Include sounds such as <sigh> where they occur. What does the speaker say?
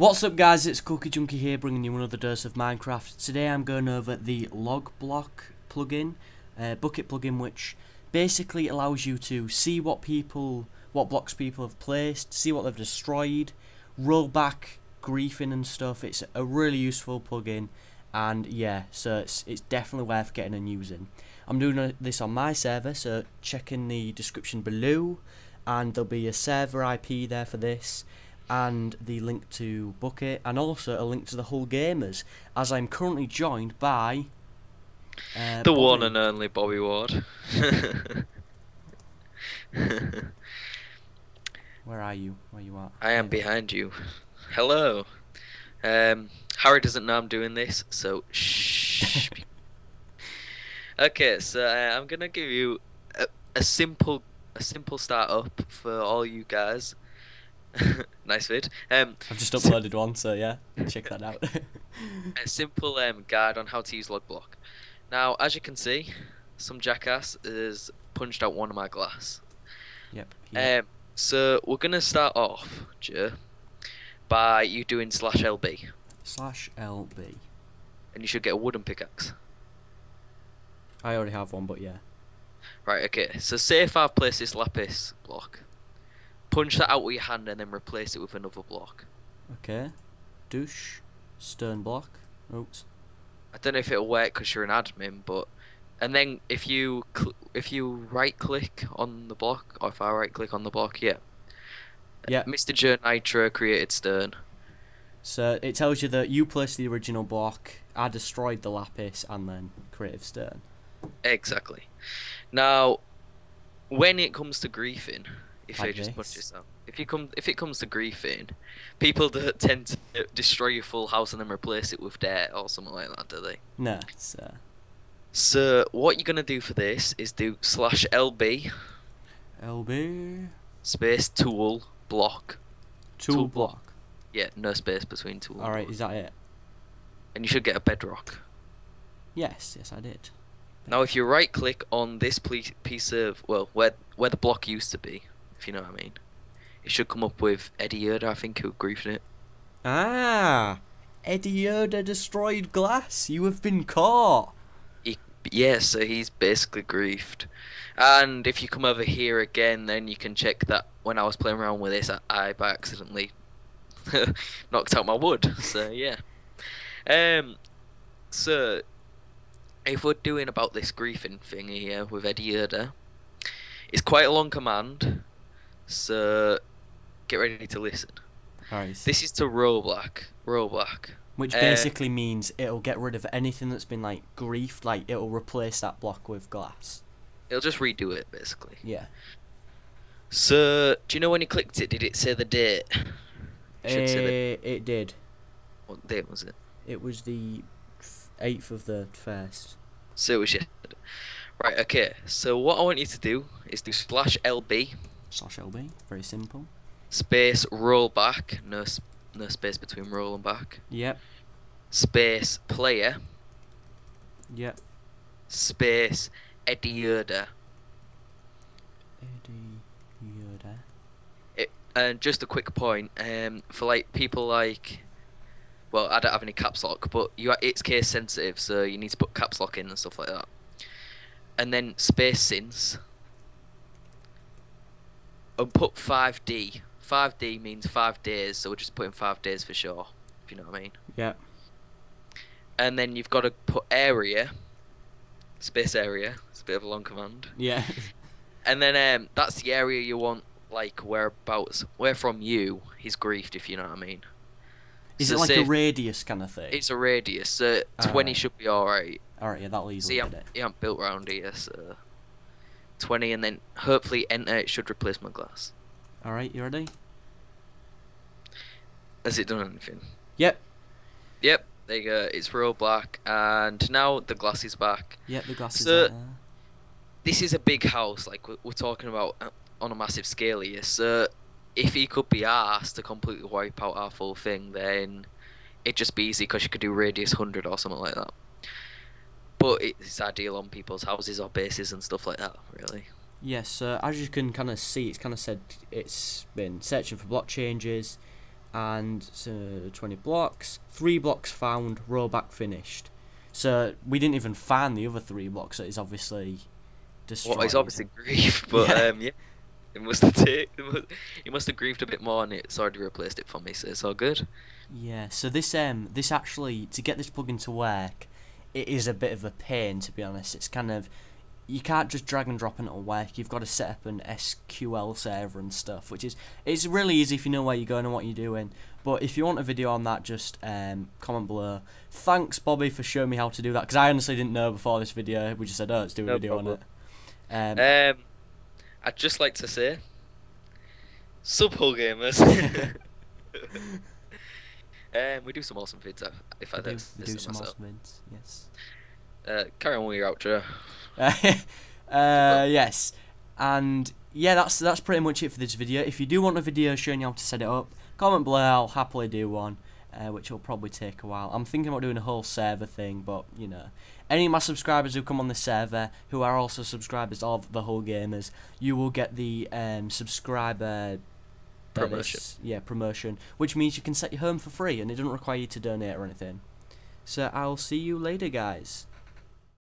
What's up guys, it's Cookie Junkie here bringing you another dose of Minecraft. Today I'm going over the log block plugin, uh, Bukkit plugin which basically allows you to see what people, what blocks people have placed, see what they've destroyed, roll back griefing and stuff. It's a really useful plugin and yeah, so it's, it's definitely worth getting and using. I'm doing this on my server, so check in the description below and there'll be a server IP there for this and the link to Bukkit and also a link to the Hull Gamers as I'm currently joined by uh, the Bobby. one and only Bobby Ward. <laughs> Where are you? Where you at? I am behind you. Hello. Um, Harry doesn't know I'm doing this, so shh. <laughs> okay, so uh, I'm gonna give you a, a simple a simple start up for all you guys. <laughs> nice vid. Um, I've just uploaded one, so yeah, check that out. <laughs> a simple um, guide on how to use Logblock. Now, as you can see, some jackass has punched out one of my glass. Yep. Um, so we're gonna start off, Joe, by you doing slash LB. Slash LB. And you should get a wooden pickaxe. I already have one, but yeah. Right, okay. So say if I've placed this lapis block, punch that out with your hand and then replace it with another block. Okay. Douche. Stone block. Oops. I don't know if it'll work because you're an admin, but and then if you if you right click on the block, or if I right click on the block, yeah. Yeah. Mr. Joe Nitro created stone. So it tells you that you placed the original block, I destroyed the lapis, and then creative stone. Exactly. Now, when it comes to griefing, if like you just this. put yourself, if you come, if it comes to griefing, people that tend to destroy your full house and then replace it with dirt or something like that, do they? No, sir. So what you're gonna do for this is do slash LB. LB. Space tool block. Tool, tool block. block. Yeah, no space between tool. All right, is that it? And you should get a bedrock. Yes, yes, I did. Now, if you right click on this piece of, well, where where the block used to be, if you know what I mean, it should come up with Eddie Yoda, I think, who griefed it. Ah! Eddie Yoda destroyed glass. You have been caught. He, yeah, so he's basically griefed. And if you come over here again, then you can check that when I was playing around with this, I, I by accidentally <laughs> knocked out my wood. So yeah. Um. So if we're doing about this griefing thing here with Eddie Yoda, it's quite a long command, so get ready to listen. This is to roll back. Roll back. Which uh, basically means it'll get rid of anything that's been like griefed, like it'll replace that block with glass. It'll just redo it basically. Yeah. So, do you know when you clicked it, did it say the date? It, uh, it did. What date was it? It was the 8th of the 1st. So it was yesterday. Right, okay. So what I want you to do is do slash LB. Slash LB, very simple. Space roll back, no, no space between roll and back. Yep. Space player. Yep. Space Eddie Yoda. Eddie Yoda. It, and just a quick point, um, for like people like well, I don't have any caps lock, but you it's case sensitive, so you need to put caps lock in and stuff like that. And then space since. And put 5D. 5D means 5 days, so we're just putting 5 days for sure, if you know what I mean. Yeah. And then you've got to put area. Space area. It's a bit of a long command. Yeah. and then um, that's the area you want, like, whereabouts, where from you, he's griefed, if you know what I mean. Is so it like a radius kind of thing? It's a radius. So twenty right. should be all right. All right, yeah, that'll easily See, I'm, it. Yeah, I'm built around here, so twenty, and then hopefully enter. It should replace my glass. All right, you ready? Has it done anything? Yep. Yep. There you go. It's real black, and now the glass is back. Yep, the glass so, is there. This is a big house, like we're talking about uh, on a massive scale here. So if he could be asked to completely wipe out our full thing, then it'd just be easy because you could do radius 100 or something like that. But it's ideal on people's houses or bases and stuff like that, really. Yes, uh, as you can kind of see, it's kind of said it's been searching for block changes, and so 20 blocks, three blocks found, rollback finished. So we didn't even find the other three blocks that is obviously destroyed. Well, he's obviously <laughs> grieved, but Yeah. um, yeah, it must have taken. He must have grieved a bit more, and it's already replaced it for me, so it's all good. Yeah, so this um this actually to get this plugin to work, it is a bit of a pain to be honest. It's kind of you can't just drag and drop and it'll work. You've got to set up an SQL server and stuff, which is it's really easy if you know where you're going and what you're doing. But if you want a video on that, just um, comment below. Thanks, Bobby, for showing me how to do that because I honestly didn't know before this video. We just said, "Oh, let's do a No video on it." Um, Um, I'd just like to say, sub gamers. <laughs> <laughs> um, we do some awesome vids. If I we do, don't we do some myself. awesome vids, yes. Uh, carry on with your outro. <laughs> uh, yes, and yeah, that's that's pretty much it for this video. If you do want a video showing you how to set it up, comment below. I'll happily do one, uh, which will probably take a while. I'm thinking about doing a whole server thing, but you know, any of my subscribers who come on the server who are also subscribers of the Hull gamers, you will get the um, subscriber Promotion. yeah, promotion, which means you can set your home for free and it doesn't require you to donate or anything. So I'll see you later, guys.